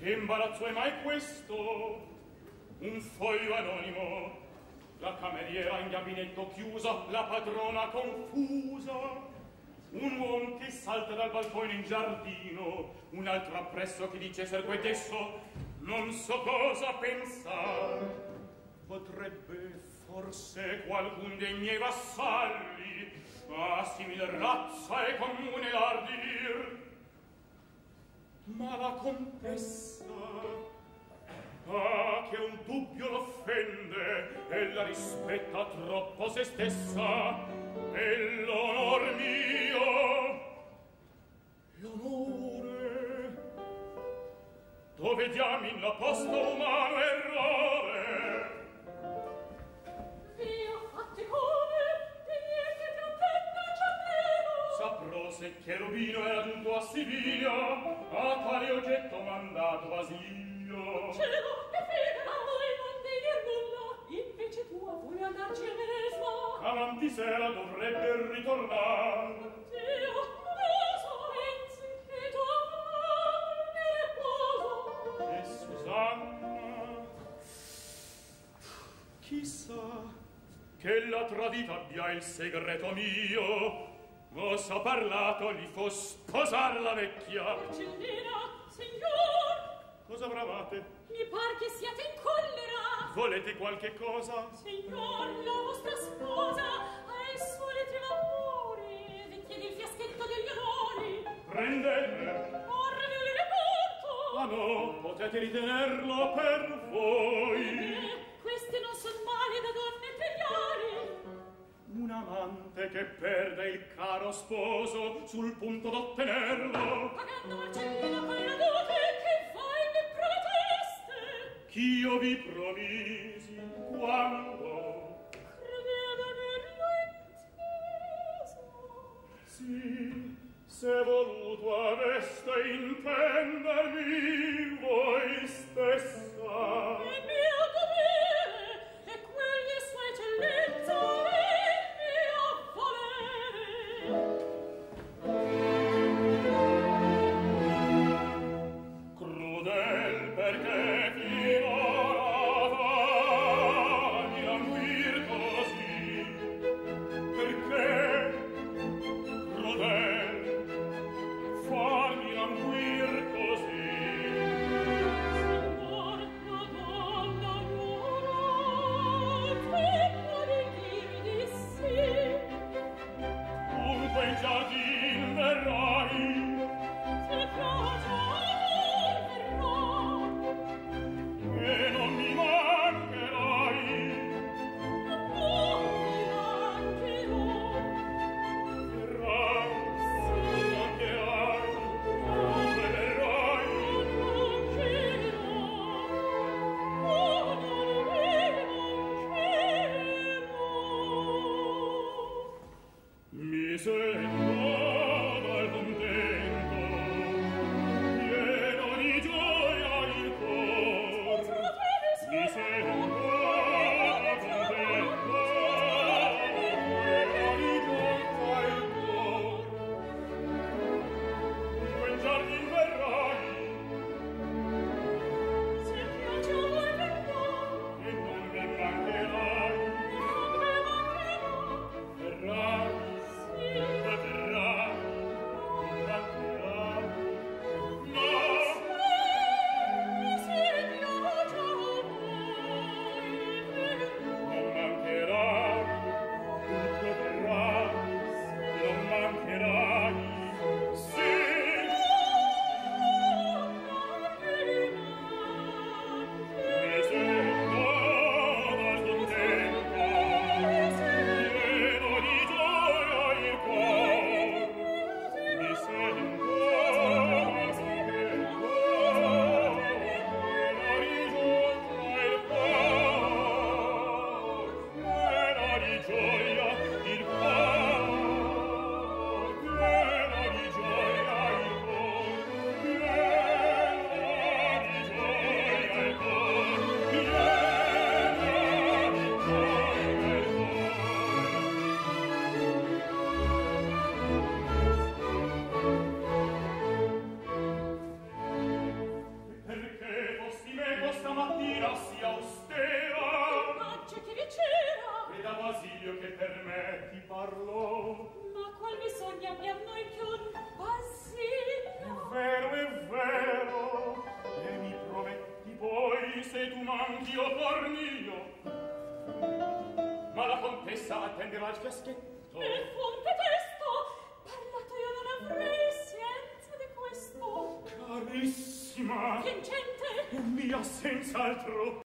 Che imbarazzo è mai questo? Un foglio anonimo, la cameriera in gabinetto chiusa, la padrona confusa, un uomo che salta dal balcone in giardino, un altro appresso che dice serquetesso, non so cosa pensare. Potrebbe forse qualcun dei miei vassalli a simile razza e comune l'ardir ma la contessa ah che un dubbio l'offende la rispetta troppo se stessa e l'onor mio. L'onore dove diamin la posta umano errore se Cherubino era giunto a Siviglia, a tale oggetto mandato Basilio. Cielo, che frega, voi non dir nulla, invece tua vuoi andarci a Venesma. Avanti sera dovrebbe ritornar. Dio, non so, pensi che tua fama ne reposa. E Susanna, chissà, che la tradita abbia il segreto mio, Vos ho parlato li fo sposar la vecchia. Uccellina, signor! Cosa bravate? Mi par che siate in collera. Volete qualche cosa? Signor, la vostra sposa ha il suo lettero d'amore. Vi chiede il fiaschetto degli onori. Prendete. Correre le porto! Ma no, potete ritenerlo per voi. Prendete. che perde il caro sposo sul punto d'ottenerlo pagando marcellino con la dote che voi le proteste. ch'io vi promisi quando credevo inteso. sì se voluto aveste intendermi voi stessa Senhor. parlò. Ma qual bisogno abbiamo noi che un? Vero è vero, e mi prometti poi se tu manchi o tornio. Ma la contessa attenderà il fiaschetto. E fonte testo, parlato io non avrei scienza di questo. Carissima! Vincente! Mia senz'altro!